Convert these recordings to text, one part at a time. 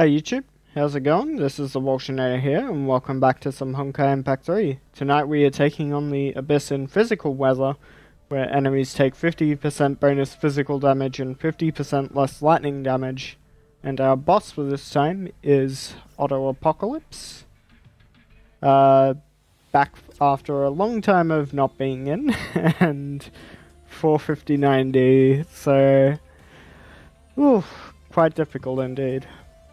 Hey YouTube, how's it going? This is the Walshinator here, and welcome back to some Honkai Impact 3. Tonight we are taking on the Abyss in physical weather, where enemies take 50% bonus physical damage and 50% less lightning damage. And our boss for this time is Otto Apocalypse. Uh, back after a long time of not being in, and 459D, so... Oof, quite difficult indeed.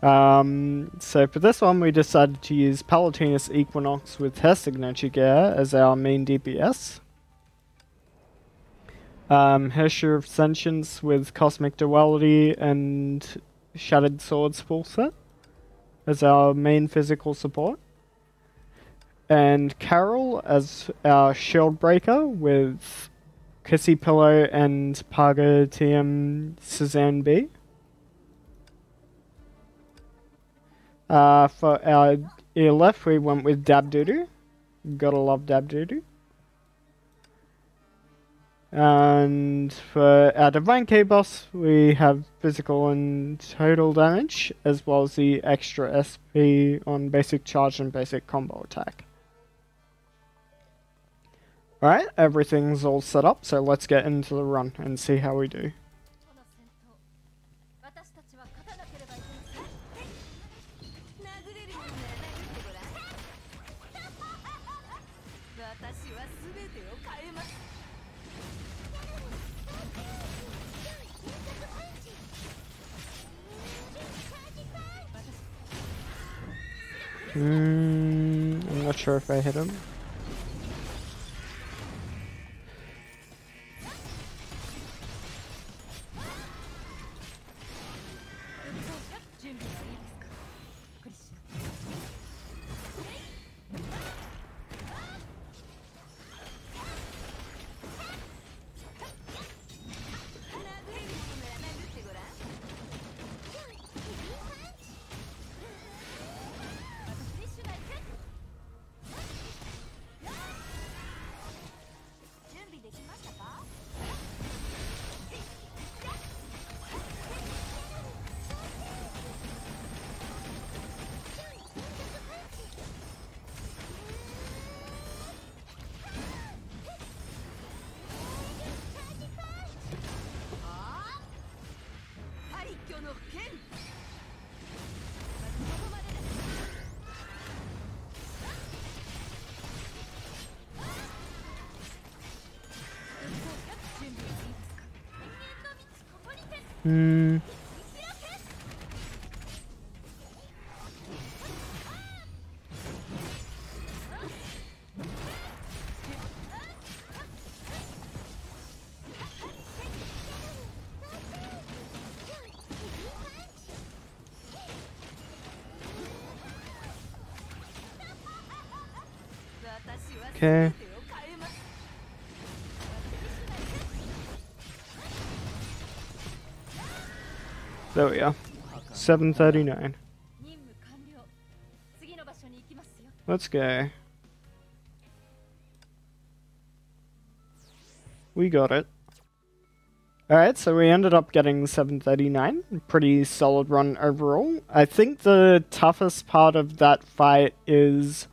Um, so for this one, we decided to use Palatinus Equinox with her signature gear as our main DPS. Um, Herrscher of Sentience with Cosmic Duality and Shattered Swords full set as our main physical support. And Carole as our shield breaker with Kissy Pillow and Paga TM Suzanne B. Uh, for our ELF, we went with Dab Dudu. Gotta love Dab Dudu. And for our Divine Key boss, we have physical and total damage, as well as the extra SP on basic charge and basic combo attack. Alright, everything's all set up, so let's get into the run and see how we do. Mm, I'm not sure if I hit him. うん。Okay. There we are. 739. Let's go. We got it. Alright, so we ended up getting 739. Pretty solid run overall. I think the toughest part of that fight is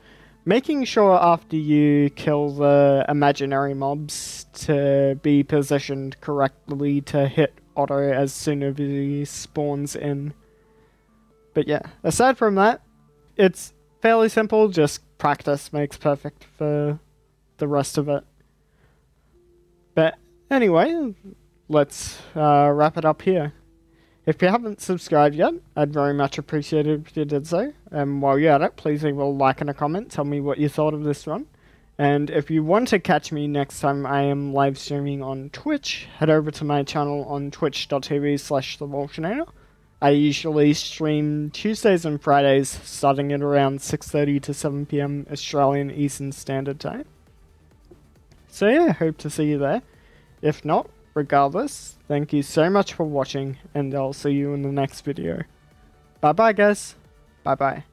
making sure after you kill the imaginary mobs to be positioned correctly to hit Otto as soon as he spawns in. But yeah, aside from that, it's fairly simple, just practice makes perfect for the rest of it. But anyway, let's uh, wrap it up here. If you haven't subscribed yet, I'd very much appreciate it if you did so. And while you're at it, please leave a like and a comment, tell me what you thought of this run. And if you want to catch me next time I am live streaming on Twitch, head over to my channel on twitch.tv slash the I usually stream Tuesdays and Fridays starting at around 6.30 to 7pm Australian Eastern Standard Time. So yeah, hope to see you there. If not, regardless, thank you so much for watching and I'll see you in the next video. Bye bye guys. Bye bye.